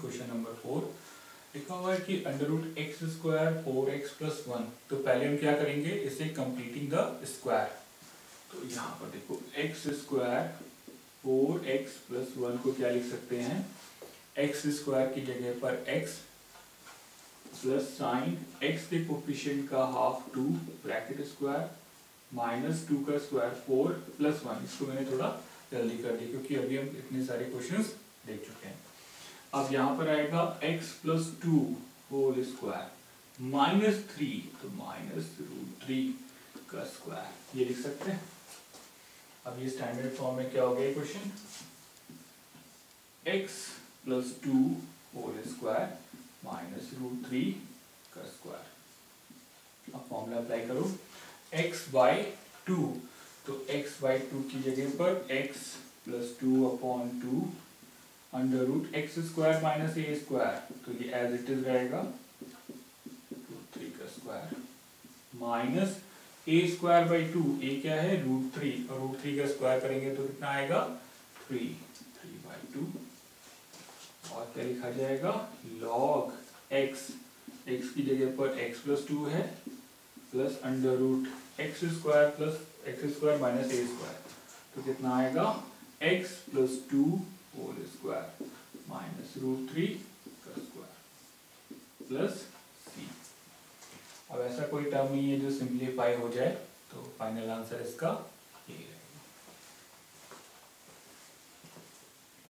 Question number four. लिखा हुआ है कि under root x square four x plus one तो पहले हम क्या करेंगे? इसे कंप्लीटिंग द स्क्वायर तो यहाँ पर देखो x square four x plus one को क्या लिख सकते हैं? एक्स स्क्वायर की जगह पर एक्स प्लस साइन एक्स के कोफिशियंट का half two bracket square minus two का स्क्वायर फोर प्लस वन इसको मैंने थोड़ा जल्दी कर दिया, क्योंकि अभी हम इतने सारे क्वेश्चंस देख चुके हैं। अब यहाँ पर आएगा x plus two whole square minus three तो माइनस रूट थ्री का स्क्वायर ये लिख सकते हैं? अब ये स्टैंडर्ड फॉर्म में क्या हो गया question x plus two whole square minus root three का स्क्वायर अब फॉर्मूला अप्लाई करो। x बाई टू तो x बाई टू की जगह पर x plus two upon two under root x square minus a square तो ये एज इट इज़ रहेगा रूट थ्री का square minus a square by two a क्या है? रूट थ्री और रूट थ्री का स्क्वायर करेंगे तो कितना आएगा? थ्री थ्री बाई टू और क्या लिखा जाएगा? लॉग एक्स एक्स की जगह पर एक्स प्लस टू है plus under root x square plus x square minus a square तो कितना आएगा? X plus two whole square minus root three का स्क्वायर प्लस सी अब ऐसा कोई टर्म नहीं है जो सिंप्लीफाई हो जाए तो फाइनल आंसर इसका